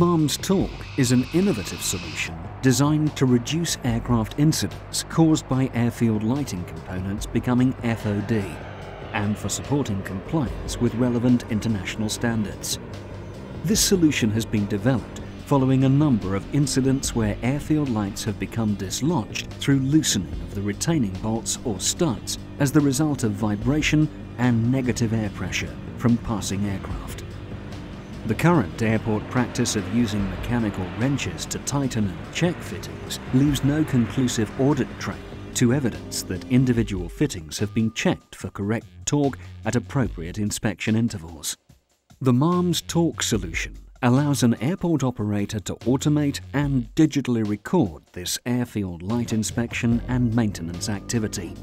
MALMS Torque is an innovative solution designed to reduce aircraft incidents caused by airfield lighting components becoming FOD and for supporting compliance with relevant international standards. This solution has been developed following a number of incidents where airfield lights have become dislodged through loosening of the retaining bolts or studs as the result of vibration and negative air pressure from passing aircraft. The current airport practice of using mechanical wrenches to tighten and check fittings leaves no conclusive audit trail to evidence that individual fittings have been checked for correct torque at appropriate inspection intervals. The MALMS Torque solution allows an airport operator to automate and digitally record this airfield light inspection and maintenance activity.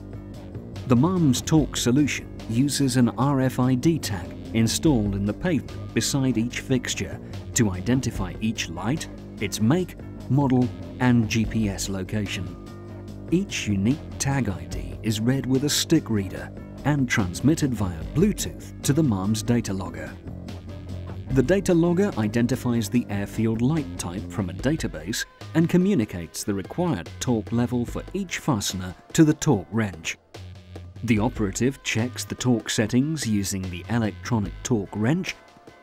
The MALMS Torque solution uses an RFID tag installed in the pavement beside each fixture to identify each light, its make, model and GPS location. Each unique tag ID is read with a stick reader and transmitted via Bluetooth to the MALMS data logger. The data logger identifies the airfield light type from a database and communicates the required torque level for each fastener to the torque wrench. The operative checks the torque settings using the electronic torque wrench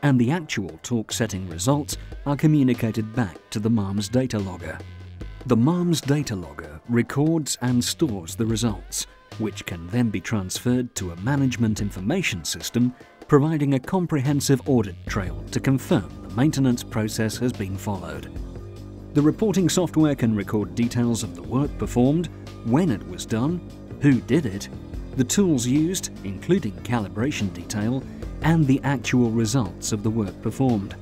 and the actual torque setting results are communicated back to the MALMS data logger. The MALMS data logger records and stores the results, which can then be transferred to a management information system providing a comprehensive audit trail to confirm the maintenance process has been followed. The reporting software can record details of the work performed, when it was done, who did it, the tools used, including calibration detail, and the actual results of the work performed.